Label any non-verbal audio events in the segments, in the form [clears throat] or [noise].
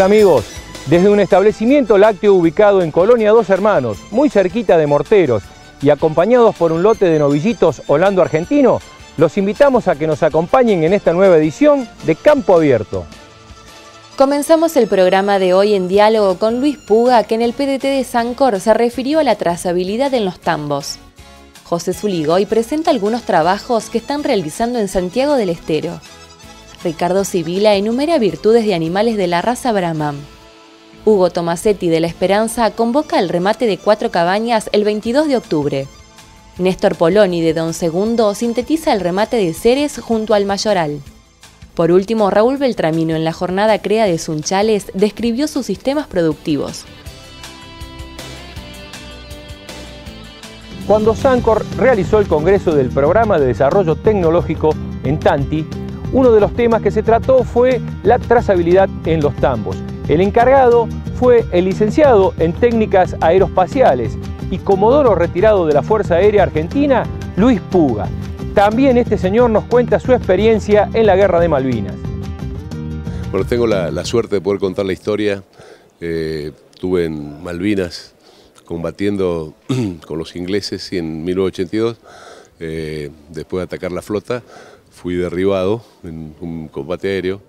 Amigos, desde un establecimiento lácteo ubicado en Colonia Dos Hermanos, muy cerquita de Morteros y acompañados por un lote de novillitos holando argentino, los invitamos a que nos acompañen en esta nueva edición de Campo Abierto. Comenzamos el programa de hoy en diálogo con Luis Puga, que en el PDT de Sancor se refirió a la trazabilidad en los tambos. José Zuligoy presenta algunos trabajos que están realizando en Santiago del Estero. Ricardo Sibila enumera virtudes de animales de la raza Brahman. Hugo Tomasetti de La Esperanza convoca el remate de cuatro cabañas el 22 de octubre. Néstor Poloni de Don Segundo sintetiza el remate de Ceres junto al Mayoral. Por último, Raúl Beltramino en la jornada CREA de Sunchales describió sus sistemas productivos. Cuando Sancor realizó el Congreso del Programa de Desarrollo Tecnológico en Tanti, uno de los temas que se trató fue la trazabilidad en los tambos. El encargado fue el licenciado en técnicas aeroespaciales y comodoro retirado de la Fuerza Aérea Argentina, Luis Puga. También este señor nos cuenta su experiencia en la Guerra de Malvinas. Bueno, tengo la, suerte de poder contar la historia. Eh, en Malvinas combatiendo [clears throat] con los ingleses y en 1982, eh, después de atacar la flota, fui derribado en un combate aéreo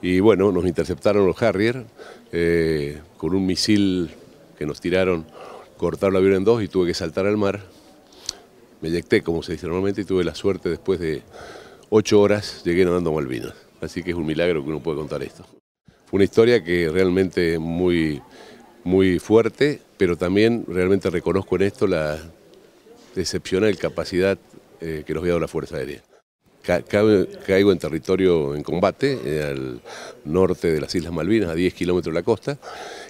y bueno, nos interceptaron los Harrier eh, con un misil que nos tiraron, cortaron el avión en dos y tuve que saltar al mar. Me eyecté, como se dice normalmente, y tuve la suerte después de ocho horas, llegué nadando a Malvinas. Así que es un milagro que uno puede contar esto. Fue una historia que realmente muy, muy fuerte, pero también realmente reconozco en esto la excepcional capacidad eh, que nos había dado la Fuerza Aérea caigo en territorio en combate, eh, al norte de las Islas Malvinas, a 10 kilómetros de la costa,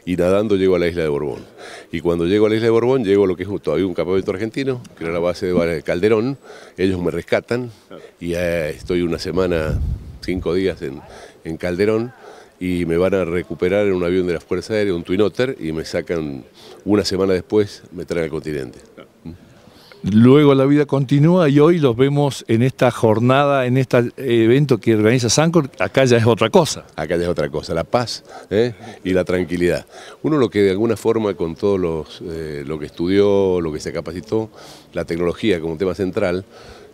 y nadando llego a la isla de Borbón. Y cuando llego a la isla de Borbón, llego a lo que es todavía un campamento argentino, que era la base de Calderón, ellos me rescatan, y estoy una semana, cinco días en, en Calderón, y me van a recuperar en un avión de la Fuerza Aérea, un Twin Otter, y me sacan una semana después, me traen al continente. Luego la vida continúa y hoy los vemos en esta jornada, en este evento que organiza Sancor. Acá ya es otra cosa. Acá ya es otra cosa, la paz ¿eh? y la tranquilidad. Uno lo que de alguna forma con todo los, eh, lo que estudió, lo que se capacitó, la tecnología como tema central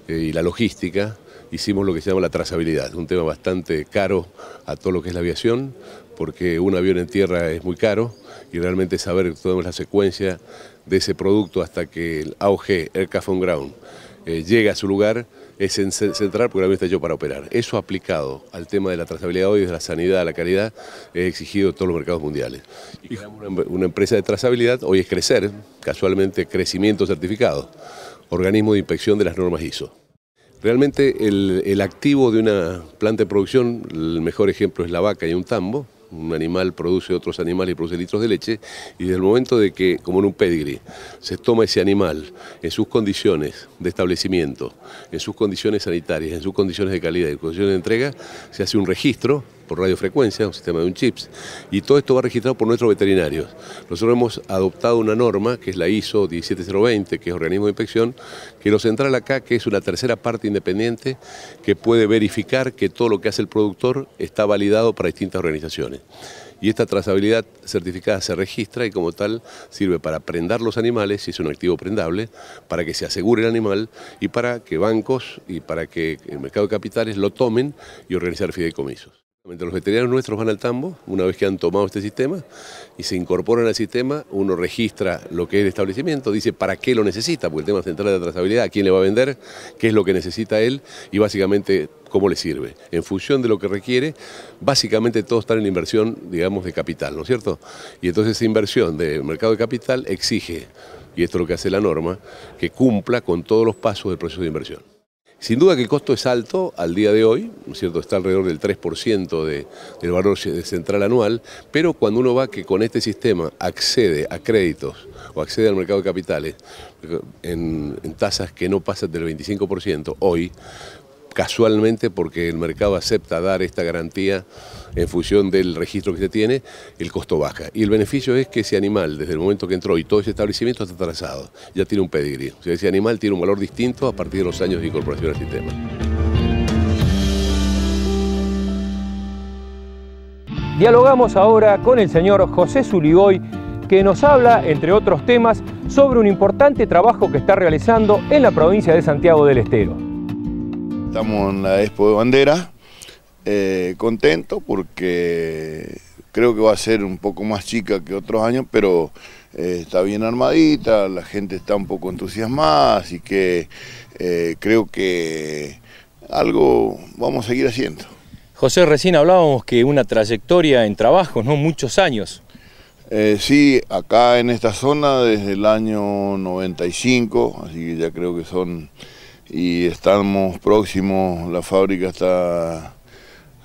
eh, y la logística, hicimos lo que se llama la trazabilidad, un tema bastante caro a todo lo que es la aviación, porque un avión en tierra es muy caro y realmente saber toda la secuencia de ese producto hasta que el AOG, Aircraft on Ground, eh, llegue a su lugar, es central porque el avión está hecho para operar. Eso aplicado al tema de la trazabilidad hoy, de la sanidad, la calidad, es exigido en todos los mercados mundiales. Y una, una empresa de trazabilidad hoy es crecer, casualmente crecimiento certificado, organismo de inspección de las normas ISO. Realmente el, el activo de una planta de producción, el mejor ejemplo es la vaca y un tambo, un animal produce otros animales y produce litros de leche, y desde el momento de que, como en un pedigree, se toma ese animal en sus condiciones de establecimiento, en sus condiciones sanitarias, en sus condiciones de calidad y condiciones de entrega, se hace un registro por radiofrecuencia, un sistema de un chips, y todo esto va registrado por nuestros veterinarios. Nosotros hemos adoptado una norma, que es la ISO 17020, que es organismo de inspección, que lo central acá, que es una tercera parte independiente, que puede verificar que todo lo que hace el productor está validado para distintas organizaciones. Y esta trazabilidad certificada se registra y como tal sirve para prendar los animales, si es un activo prendable, para que se asegure el animal y para que bancos y para que el mercado de capitales lo tomen y organizar fideicomisos. Los veterinarios nuestros van al tambo una vez que han tomado este sistema y se incorporan al sistema, uno registra lo que es el establecimiento, dice para qué lo necesita, porque el tema central de la trazabilidad, a quién le va a vender, qué es lo que necesita él y básicamente cómo le sirve. En función de lo que requiere, básicamente todos están en inversión, digamos, de capital, ¿no es cierto? Y entonces esa inversión de mercado de capital exige, y esto es lo que hace la norma, que cumpla con todos los pasos del proceso de inversión. Sin duda que el costo es alto al día de hoy, ¿no cierto? está alrededor del 3% de, del valor central anual, pero cuando uno va que con este sistema accede a créditos o accede al mercado de capitales en, en tasas que no pasan del 25% hoy, casualmente porque el mercado acepta dar esta garantía en función del registro que se tiene, el costo baja. Y el beneficio es que ese animal, desde el momento que entró y todo ese establecimiento está trazado, ya tiene un pedigrí. Ese animal tiene un valor distinto a partir de los años de incorporación al sistema. Dialogamos ahora con el señor José Zuligoy, que nos habla, entre otros temas, sobre un importante trabajo que está realizando en la provincia de Santiago del Estero. Estamos en la Expo de Bandera, eh, contento porque creo que va a ser un poco más chica que otros años, pero eh, está bien armadita, la gente está un poco entusiasmada, así que eh, creo que algo vamos a seguir haciendo. José, recién hablábamos que una trayectoria en trabajos, ¿no? Muchos años. Eh, sí, acá en esta zona desde el año 95, así que ya creo que son, y estamos próximos, la fábrica está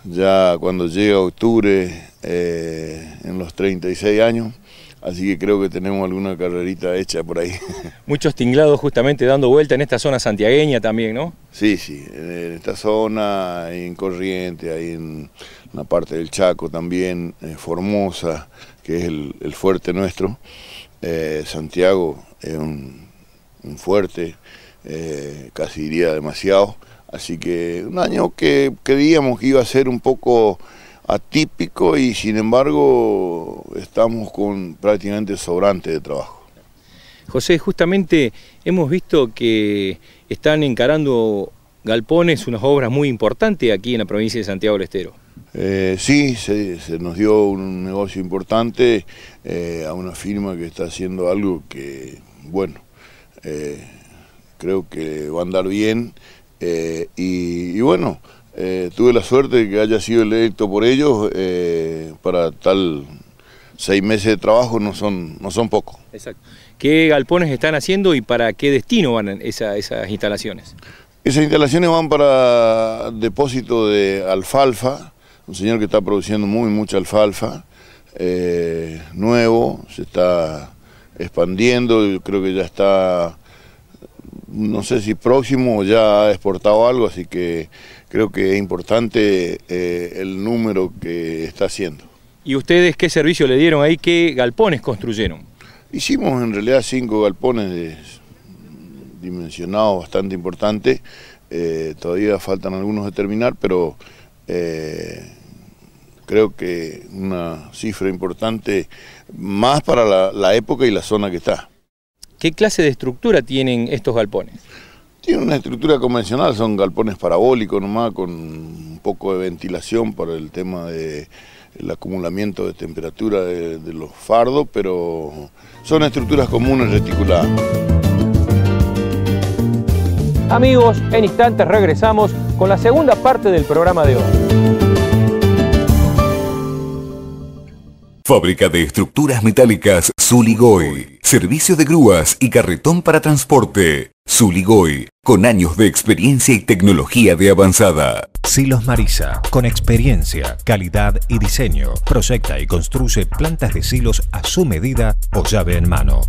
ya cuando llega octubre eh, en los 36 años, así que creo que tenemos alguna carrerita hecha por ahí. [laughs] Muchos tinglados justamente dando vuelta en esta zona santiagueña también, ¿no? Sí, sí, en esta zona, en Corriente, ahí en la parte del Chaco también, eh, Formosa, que es el, fuerte nuestro. Eh, Santiago es un, fuerte, eh, casi diría demasiado. Así que un año que creíamos que iba a ser un poco atípico y sin embargo estamos con prácticamente sobrante de trabajo. José, justamente hemos visto que están encarando galpones, unas obras muy importantes aquí en la provincia de Santiago del Estero. Eh, sí, se, nos dio un negocio importante eh, a una firma que está haciendo algo que, bueno, eh, creo que va a andar bien. Y, bueno, tuve la suerte de que haya sido electo por ellos para tal seis meses de trabajo no son, no son pocos. Exacto. ¿Qué galpones están haciendo y para qué destino van esas instalaciones? Esas instalaciones van para depósito de alfalfa, un señor que está produciendo muy mucha alfalfa, eh, nuevo, se está expandiendo, yo creo que ya está, no sé si próximo ya ha exportado algo, así que creo que es importante eh, el número que está haciendo. ¿Y ustedes qué servicio le dieron ahí? ¿Qué galpones construyeron? Hicimos en realidad cinco galpones dimensionados bastante importantes, eh, todavía faltan algunos de terminar, pero eh, creo que una cifra importante más para la, época y la zona que está. ¿Qué clase de estructura tienen estos galpones? Tienen una estructura convencional, son galpones parabólicos nomás, con un poco de ventilación para el tema del acumulamiento de temperatura de, de los fardos, pero son estructuras comunes reticuladas. Amigos, en instantes regresamos con la segunda parte del programa de hoy. Fábrica de estructuras metálicas Zuligoy. Servicio de grúas y carretón para transporte. Zuligoy, con años de experiencia y tecnología de avanzada. Silos Marisa, con experiencia, calidad y diseño. Proyecta y construye plantas de silos a su medida o llave en mano.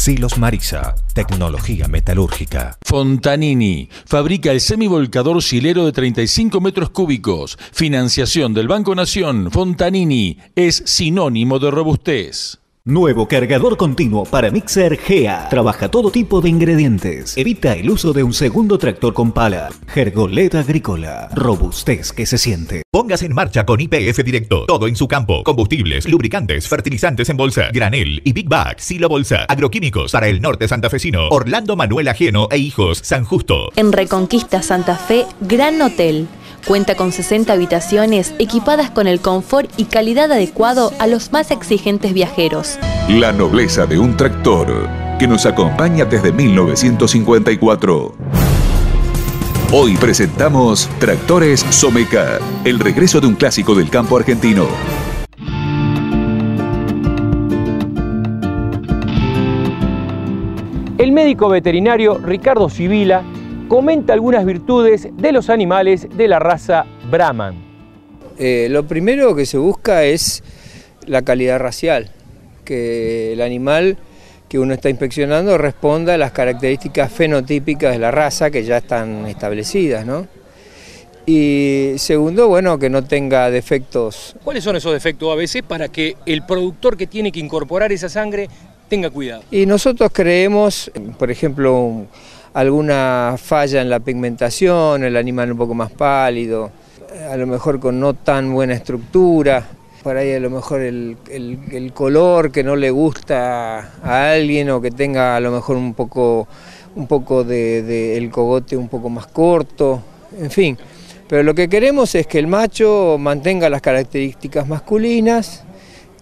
Silos Marisa, tecnología metalúrgica. Fontanini, fabrica el semivolcador silero de 35 metros cúbicos. Financiación del Banco Nación. Fontanini es sinónimo de robustez. Nuevo cargador continuo para Mixer GEA. Trabaja todo tipo de ingredientes. Evita el uso de un segundo tractor con pala. Gergoleta agrícola. Robustez que se siente. Póngase en marcha con IPF Directo. Todo en su campo. Combustibles, lubricantes, fertilizantes en bolsa, granel y Big Bag, Silo Bolsa. Agroquímicos para el norte santafesino. Orlando Manuel Ajeno e Hijos, San Justo. En Reconquista Santa Fe, Gran Hotel Cuenta con 60 habitaciones equipadas con el confort y calidad adecuado a los más exigentes viajeros. La nobleza de un tractor que nos acompaña desde 1954. Hoy presentamos Tractores Someca, el regreso de un clásico del campo argentino. El médico veterinario Ricardo Sibila comenta algunas virtudes de los animales de la raza Brahman. Eh, lo primero que se busca es la calidad racial, que el animal que uno está inspeccionando responda a las características fenotípicas de la raza que ya están establecidas, ¿no? Y segundo, bueno, que no tenga defectos. ¿Cuáles son esos defectos a veces para que el productor que tiene que incorporar esa sangre tenga cuidado? Y nosotros creemos, por ejemplo, alguna falla en la pigmentación, el animal un poco más pálido. a lo mejor con no tan buena estructura, por ahí a lo mejor el, color que no le gusta a alguien o que tenga a lo mejor un poco, un poco de, el cogote un poco más corto, en fin. Pero lo que queremos es que el macho mantenga las características masculinas,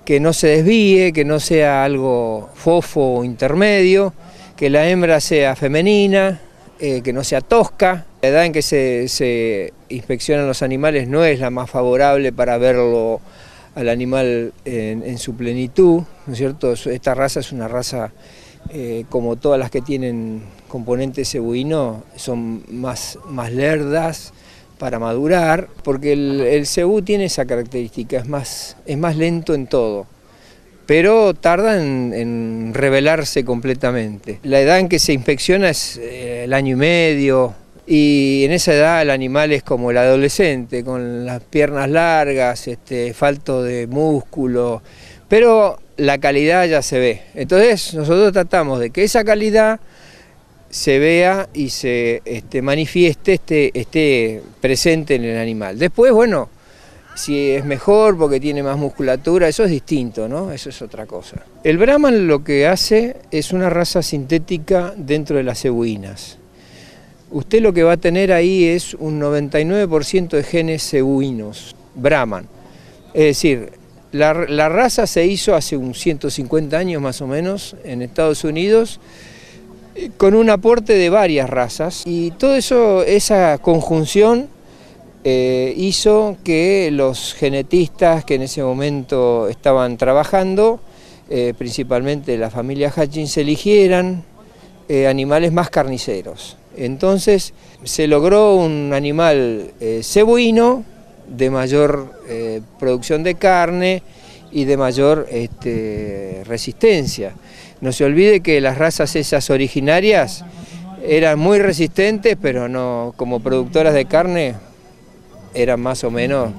que no se desvíe, que no sea algo fofo o intermedio, que la hembra sea femenina, eh, que no sea tosca. La edad en que se, inspeccionan los animales no es la más favorable para verlo al animal en, su plenitud, ¿no es cierto? Esta raza es una raza eh, como todas las que tienen componente cebuino, son más, más lerdas para madurar, porque el, el tiene esa característica, es más, es más lento en todo pero tarda en, revelarse completamente. La edad en que se inspecciona es eh, el año y medio, y en esa edad el animal es como el adolescente, con las piernas largas, este, falto de músculo, pero la calidad ya se ve. Entonces nosotros tratamos de que esa calidad se vea y se este, manifieste, esté, esté presente en el animal. Después, bueno, si es mejor porque tiene más musculatura, eso es distinto, ¿no? Eso es otra cosa. El Brahman lo que hace es una raza sintética dentro de las cebuinas. Usted lo que va a tener ahí es un 99% de genes cebuinos, Brahman. Es decir, la, la, raza se hizo hace unos 150 años más o menos en Estados Unidos eh, con un aporte de varias razas y todo eso, esa conjunción eh, hizo que los genetistas que en ese momento estaban trabajando, eh, principalmente la familia Hutchins, eligieran eh, animales más carniceros. Entonces se logró un animal cebuino de mayor producción de carne y de mayor este, resistencia. No se olvide que las razas esas originarias eran muy resistentes, pero no como productoras de carne eran más o menos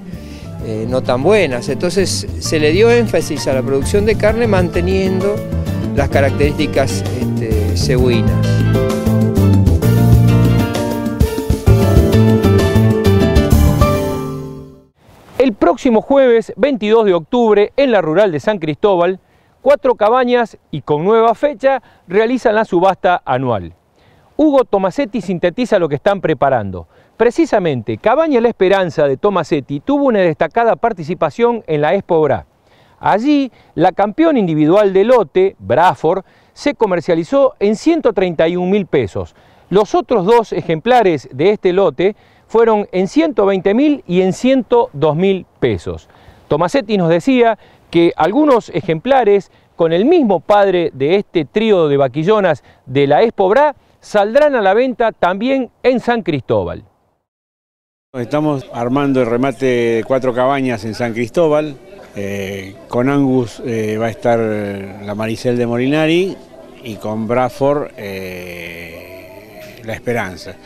eh, no tan buenas. Entonces se le dio énfasis a la producción de carne manteniendo las características este, cebuinas. El próximo jueves 22 de octubre en la rural de San Cristóbal, cuatro cabañas y con nueva fecha realizan la subasta anual. Hugo Tomasetti sintetiza lo que están preparando. Precisamente, Cabaña La Esperanza de Tomasetti tuvo una destacada participación en la Expo Bra. Allí, la campeona individual de lote, Braford, se comercializó en 131 mil pesos. Los otros dos ejemplares de este lote fueron en 120 mil y en 102 mil pesos. Tomasetti nos decía que algunos ejemplares con el mismo padre de este trío de vaquillonas de la Expo Bra saldrán a la venta también en San Cristóbal. Estamos armando el remate de cuatro cabañas en San Cristóbal. Eh, con Angus eh, va a estar la Maricel de Molinari y con Braford eh, La Esperanza.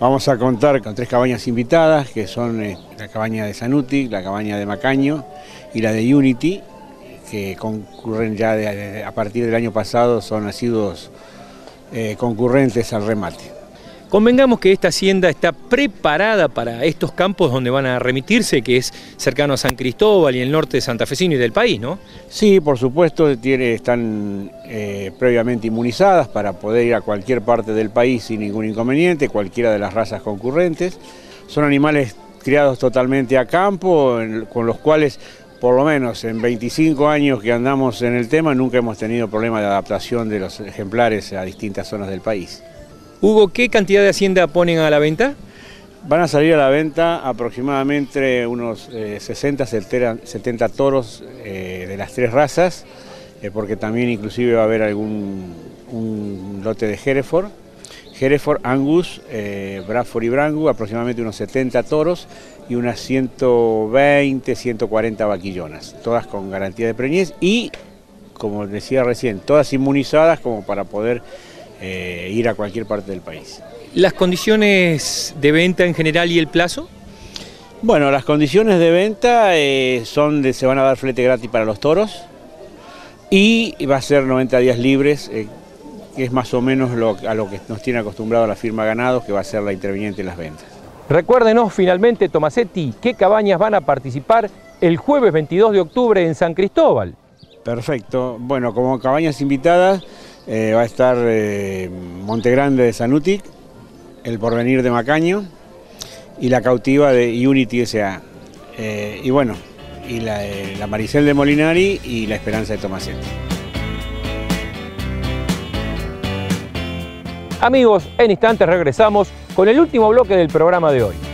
Vamos a contar con tres cabañas invitadas, que son la cabaña de Sanuti, la cabaña de Macaño y la de Unity, que concurren ya a partir del año pasado, son asiduos concurrentes al remate. Convengamos que esta hacienda está preparada para estos campos donde van a remitirse, que es cercano a San Cristóbal y el norte de Santa Fecino y del país, ¿no? Sí, por supuesto, tiene, están eh, previamente inmunizadas para poder ir a cualquier parte del país sin ningún inconveniente, cualquiera de las razas concurrentes. Son animales criados totalmente a campo, con los cuales por lo menos en 25 años que andamos en el tema, nunca hemos tenido problema de adaptación de los ejemplares a distintas zonas del país. Hugo, ¿qué cantidad de hacienda ponen a la venta? Van a salir a la venta aproximadamente unos 60, eh, 70 toros eh, de las tres razas, eh, porque también inclusive va a haber algún lote de Hereford. Hereford, Angus, Bradford y Brangu, aproximadamente unos 70 toros y unas 120, 140 vaquillonas, todas con garantía de preñez y, como decía recién, todas inmunizadas como para poder eh, ir a cualquier parte del país. ¿Las condiciones de venta en general y el plazo? Bueno, las condiciones de venta eh, son de se van a dar flete gratis para los toros y va a ser 90 días libres, eh, que es más o menos a lo que nos tiene acostumbrado la firma Ganados, que va a ser la interviniente en las ventas. Recuérdenos finalmente, Tomasetti, qué cabañas van a participar el jueves 22 de octubre en San Cristóbal. Perfecto. Bueno, como cabañas invitadas eh, va a estar eh, Montegrande de Sanutic, El Porvenir de Macaño y La Cautiva de Unity S.A. Eh, y bueno, y la, la Maricel de Molinari y La Esperanza de Tomasetti. Amigos, en instantes regresamos con el último bloque del programa de hoy.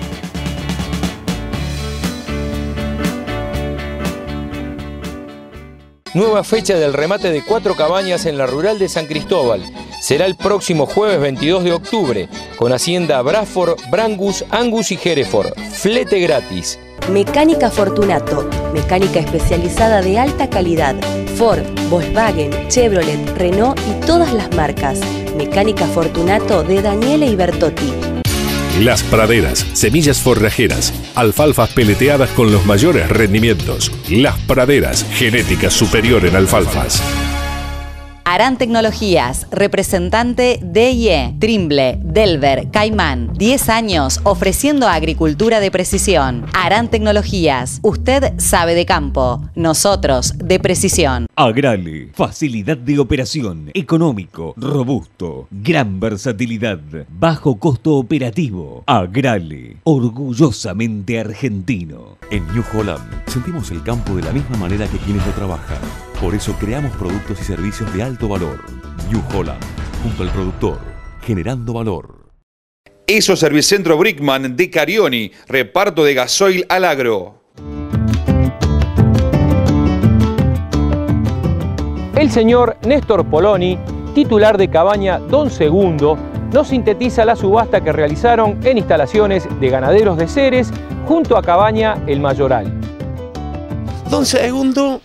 Nueva fecha del remate de cuatro cabañas en la rural de San Cristóbal. Será el próximo jueves 22 de octubre, con Hacienda Brasford, Brangus, Angus y Hereford. Flete gratis. Mecánica Fortunato, mecánica especializada de alta calidad. Ford, Volkswagen, Chevrolet, Renault y todas las marcas. Mecánica Fortunato de Daniele y Bertotti. Las praderas, semillas forrajeras, alfalfas peleteadas con los mayores rendimientos. Las praderas, genética superior en alfalfas. Aran Tecnologías, representante DIE, Trimble, Delver, Caimán. 10 años ofreciendo agricultura de precisión. Aran Tecnologías, usted sabe de campo, nosotros de precisión. Agrale, facilidad de operación, económico, robusto, gran versatilidad, bajo costo operativo. Agrale, orgullosamente argentino. En New Holland sentimos el campo de la misma manera que quienes lo trabajan. Por eso creamos productos y servicios de alto valor. New Holland, junto al productor, generando valor. Eso Servicentro Brickman de Carioni, reparto de gasoil al agro. El señor Néstor Poloni, titular de Cabaña Don Segundo, nos sintetiza la subasta que realizaron en instalaciones de ganaderos de Ceres junto a Cabaña El Mayoral. Don Segundo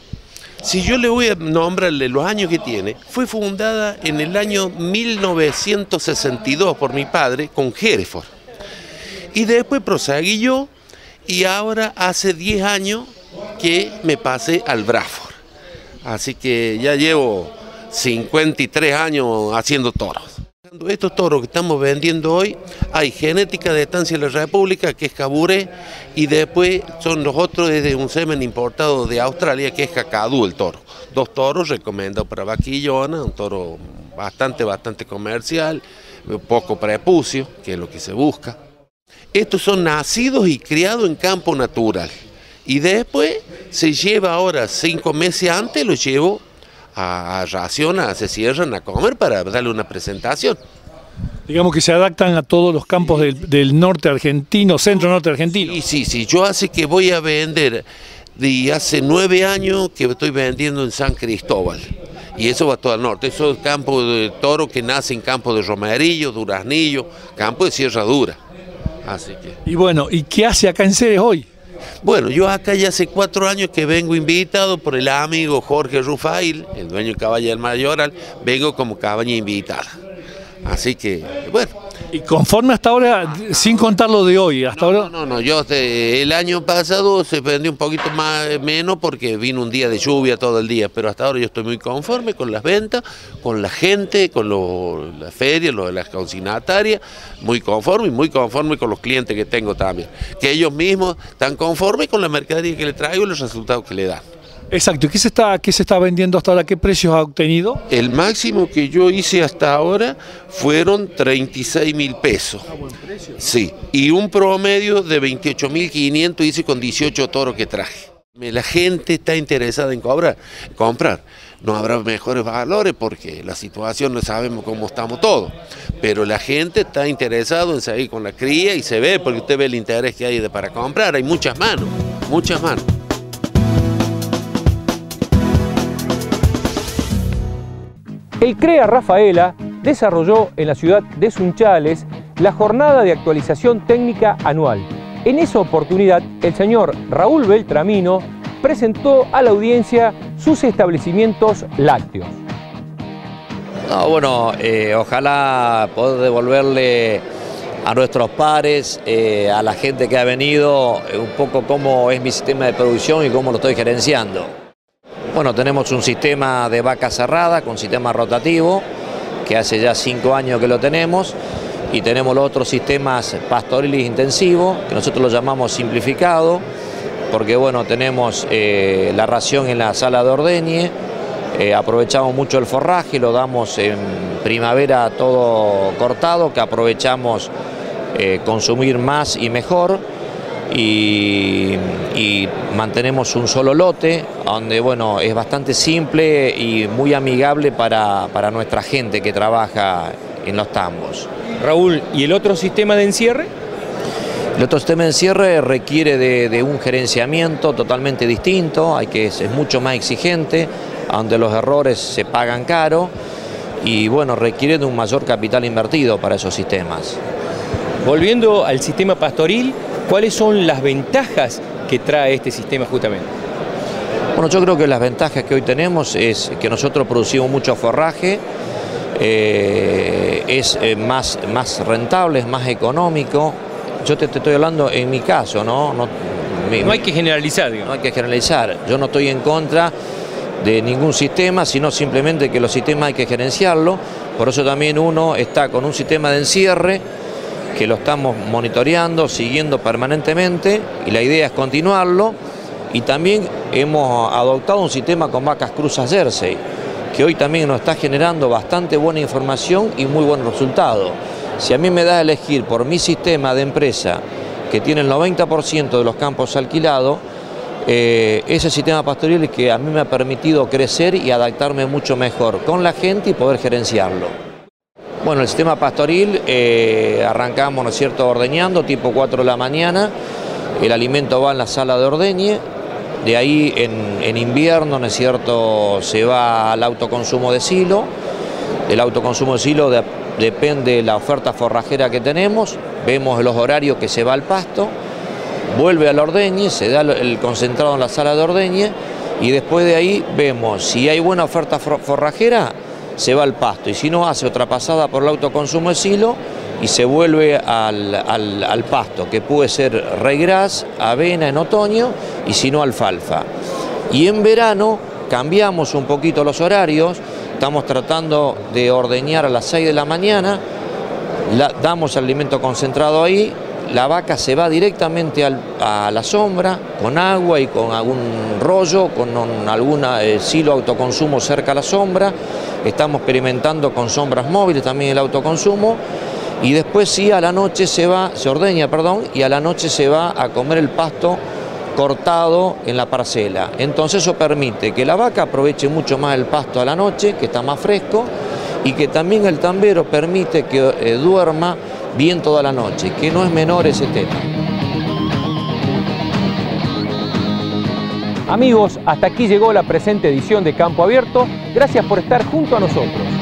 si yo le voy a nombrarle los años que tiene, fue fundada en el año 1962 por mi padre con Hereford. Y después proseguí yo y ahora hace 10 años que me pasé al Braford. Así que ya llevo 53 años haciendo toros. Estos toros que estamos vendiendo hoy, hay genética de estancia de la República, que es Caburé, y después son los otros de un semen importado de Australia, que es Cacadú el toro. Dos toros recomendados para vaquillona, un toro bastante, bastante comercial, poco prepucio, que es lo que se busca. Estos son nacidos y criados en campo natural. Y después se lleva ahora cinco meses antes, lo llevo a, ración, se cierran a comer para darle una presentación. Digamos que se adaptan a todos los campos del, norte argentino, centro norte argentino. Sí, sí, sí. Yo hace que voy a vender, de hace nueve años que estoy vendiendo en San Cristóbal. Y eso va todo al norte. Eso es campo de toro que nace en campo de romerillo, duraznillo, campo de sierra dura. Así que. Y bueno, ¿y qué hace acá en Ceres hoy? Bueno, yo acá ya hace cuatro años que vengo invitado por el amigo Jorge Rufail, el dueño de Mayoral, vengo como cabaña invitada. Así que, bueno. ¿Y conforme hasta ahora, sin contar lo de hoy, hasta ahora? No, no, no, yo el año pasado se vendió un poquito más menos porque vino un día de lluvia todo el día, pero hasta ahora yo estoy muy conforme con las ventas, con la gente, con las ferias, lo de las consignatarias, muy conforme y muy conforme con los clientes que tengo también, que ellos mismos están conformes con la mercadería que le traigo y los resultados que le dan. Exacto, ¿qué se, está, ¿qué se está vendiendo hasta ahora? ¿Qué precios ha obtenido? El máximo que yo hice hasta ahora fueron 36 mil pesos. Ah, buen precio. Sí, y un promedio de 28 mil 500 hice con 18 toros que traje. La gente está interesada en cobrar, comprar. No habrá mejores valores porque la situación no sabemos cómo estamos todos. Pero la gente está interesada en seguir con la cría y se ve porque usted ve el interés que hay de para comprar. Hay muchas manos, muchas manos. El CREA Rafaela desarrolló en la ciudad de Sunchales la jornada de actualización técnica anual. En esa oportunidad, el señor Raúl Beltramino presentó a la audiencia sus establecimientos lácteos. bueno, eh, ojalá poder devolverle a nuestros pares, eh, a la gente que ha venido, eh, un poco cómo es mi sistema de producción y cómo lo estoy gerenciando. Bueno, tenemos un sistema de vaca cerrada con sistema rotativo, que hace ya cinco años que lo tenemos, y tenemos los otros sistemas pastoriles intensivos, que nosotros lo llamamos simplificado, porque bueno, tenemos eh, la ración en la sala de ordeñe, eh, aprovechamos mucho el forraje, lo damos en primavera todo cortado, que aprovechamos eh, consumir más y mejor. Y, y, mantenemos un solo lote, donde bueno, es bastante simple y muy amigable para, para nuestra gente que trabaja en los tambos. Raúl, ¿y el otro sistema de encierre? El otro sistema de encierre requiere de, de un gerenciamiento totalmente distinto, hay que, es mucho más exigente, donde los errores se pagan caro y bueno, requiere de un mayor capital invertido para esos sistemas. Volviendo al sistema pastoril, ¿cuáles son las ventajas que trae este sistema justamente? Bueno, yo creo que las ventajas que hoy tenemos es que nosotros producimos mucho forraje, eh, es eh, más, más rentable, es más económico. Yo te, te estoy hablando en mi caso, ¿no? No hay que generalizar, digamos. No hay que generalizar. Yo no estoy en contra de ningún sistema, sino simplemente que los sistemas hay que gerenciarlo. Por eso también uno está con un sistema de encierre que lo estamos monitoreando, siguiendo permanentemente y la idea es continuarlo. Y también hemos adoptado un sistema con vacas cruzas Jersey, que hoy también nos está generando bastante buena información y muy buen resultado. Si a mí me da a elegir por mi sistema de empresa, que tiene el 90% de los campos alquilados, eh, ese sistema pastoril que a mí me ha permitido crecer y adaptarme mucho mejor con la gente y poder gerenciarlo. Bueno, el sistema pastoril eh, arrancamos, ¿no es cierto?, ordeñando, tipo 4 de la mañana, el alimento va en la sala de ordeñe, de ahí en, invierno, ¿no es cierto?, se va al autoconsumo de silo, el autoconsumo de silo de, depende de la oferta forrajera que tenemos, vemos los horarios que se va al pasto, vuelve al ordeñe, se da el concentrado en la sala de ordeñe. Y después de ahí vemos si hay buena oferta forrajera, se va al pasto. Y si no hace otra pasada por el autoconsumo de silo y se vuelve al, al, pasto, que puede ser regras, avena en otoño y si no alfalfa. Y en verano cambiamos un poquito los horarios, estamos tratando de ordeñar a las 6 de la mañana, damos alimento concentrado ahí, la vaca se va directamente a la sombra con agua y con algún rollo, con un, algún eh, silo autoconsumo cerca a la sombra. Estamos experimentando con sombras móviles también el autoconsumo. Y después sí, a la noche se va, se ordeña, perdón, y a la noche se va a comer el pasto cortado en la parcela. Entonces eso permite que la vaca aproveche mucho más el pasto a la noche, que está más fresco, y que también el tambero permite que eh, duerma bien toda la noche, que no es menor ese tema. Amigos, hasta aquí llegó la presente edición de Campo Abierto. Gracias por estar junto a nosotros.